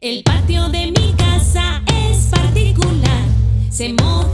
El patio de mi casa es particular. Se moja